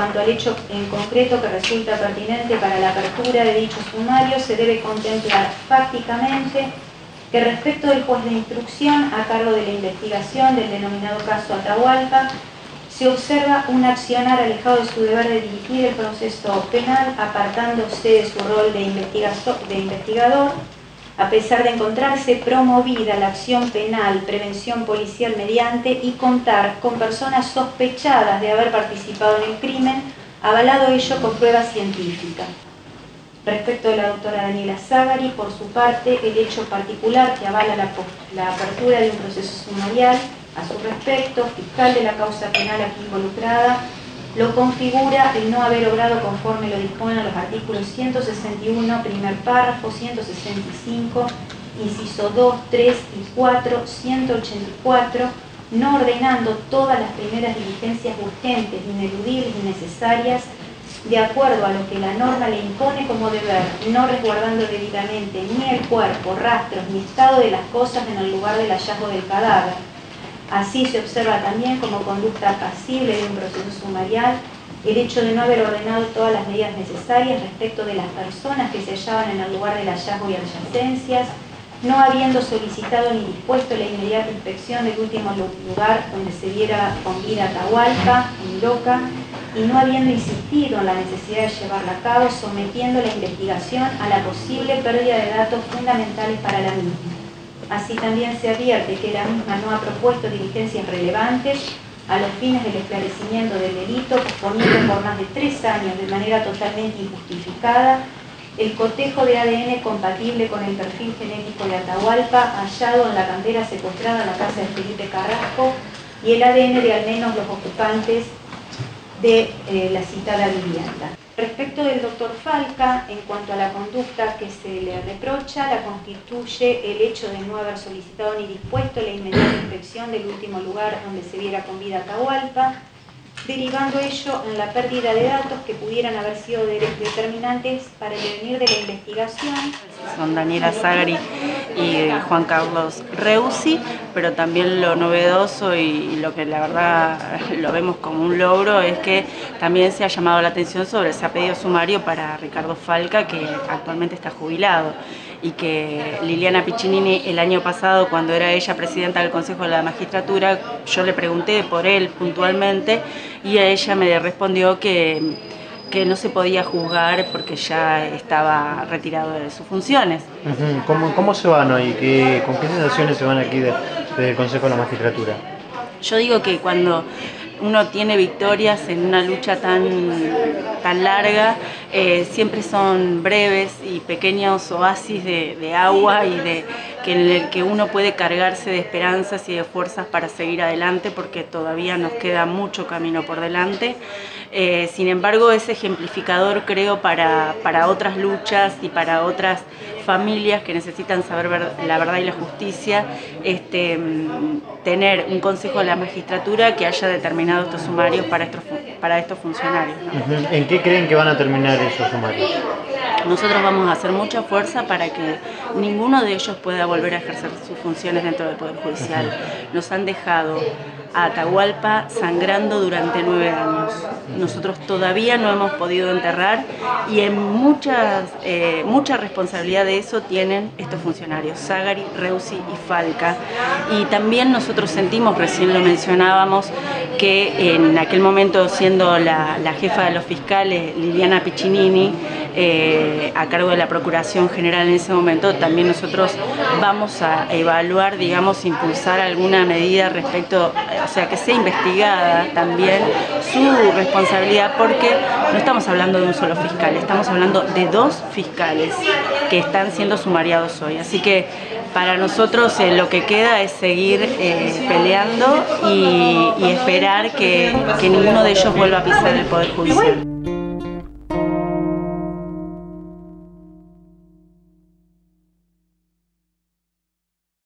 cuanto al hecho en concreto que resulta pertinente para la apertura de dicho sumario, se debe contemplar fácticamente que respecto del juez de instrucción a cargo de la investigación del denominado caso Atahualpa, se observa un accionar alejado de su deber de dirigir el proceso penal, apartándose de su rol de, investigador, a pesar de encontrarse promovida la acción penal, prevención policial mediante y contar con personas sospechadas de haber participado en el crimen, avalado ello con pruebas científicas. Respecto de la doctora Daniela Zagari, por su parte, el hecho particular que avala la, la apertura de un proceso sumarial a su respecto, fiscal de la causa penal aquí involucrada, lo configura el no haber obrado conforme lo disponen los artículos 161, primer párrafo, 165, inciso 2, 3 y 4, 184, no ordenando todas las primeras diligencias urgentes, ineludibles y necesarias de acuerdo a lo que la norma le impone como deber, no resguardando debidamente ni el cuerpo, rastros ni estado de las cosas en el lugar del hallazgo del cadáver, Así se observa también como conducta pasible de un proceso sumarial el hecho de no haber ordenado todas las medidas necesarias respecto de las personas que se hallaban en el lugar del hallazgo y adyacencias, no habiendo solicitado ni dispuesto la inmediata inspección del último lugar donde se viera con vida Atahualpa, en Loca, y no habiendo insistido en la necesidad de llevarla a cabo, sometiendo la investigación a la posible pérdida de datos fundamentales para la misma. Así también se advierte que la misma no ha propuesto diligencias relevantes a los fines del esclarecimiento del delito, posponiendo por más de tres años de manera totalmente injustificada el cotejo de ADN compatible con el perfil genético de Atahualpa hallado en la cantera secuestrada en la casa de Felipe Carrasco y el ADN de al menos los ocupantes de eh, la citada vivienda. Respecto del doctor Falca, en cuanto a la conducta que se le reprocha, la constituye el hecho de no haber solicitado ni dispuesto la inmediata inspección del último lugar donde se viera con vida Atahualpa, derivando ello en la pérdida de datos que pudieran haber sido determinantes para el devenir de la investigación. Son Daniela Zagari y Juan Carlos Reusi, pero también lo novedoso y lo que la verdad lo vemos como un logro es que también se ha llamado la atención sobre ese pedido sumario para Ricardo Falca, que actualmente está jubilado y que Liliana Piccinini el año pasado, cuando era ella presidenta del Consejo de la Magistratura, yo le pregunté por él puntualmente y a ella me respondió que, que no se podía juzgar porque ya estaba retirado de sus funciones. ¿Cómo, ¿Cómo, se van hoy? ¿Qué, ¿Con qué sensaciones se van aquí del Consejo de la Magistratura? Yo digo que cuando uno tiene victorias en una lucha tan, tan larga, eh, siempre son breves y pequeños oasis de, agua y de que en el que uno puede cargarse de esperanzas y de fuerzas para seguir adelante porque todavía nos queda mucho camino por delante. Eh, sin embargo, es ejemplificador creo para, para otras luchas y para otras familias que necesitan saber la verdad y la justicia, este, tener un consejo de la magistratura que haya determinado estos sumarios para estos, para estos funcionarios. ¿En qué creen que van a terminar esos sumarios? Nosotros vamos a hacer mucha fuerza para que ninguno de ellos pueda volver a ejercer sus funciones dentro del Poder Judicial. Nos han dejado a Atahualpa sangrando durante nueve años. Nosotros todavía no hemos podido enterrar y en muchas, eh, mucha responsabilidad de eso tienen estos funcionarios, Zagari, Reusi y Falca. Y también nosotros sentimos, recién lo mencionábamos, que en aquel momento siendo la, la jefa de los fiscales, Liliana Piccinini, eh, a cargo de la Procuración General en ese momento, también nosotros vamos a evaluar, digamos, impulsar alguna medida respecto, o sea, que sea investigada también su responsabilidad, porque no estamos hablando de un solo fiscal, estamos hablando de dos fiscales que están siendo sumariados hoy. Así que para nosotros eh, lo que queda es seguir eh, peleando y, esperar que, que ninguno de ellos vuelva a pisar el Poder Judicial.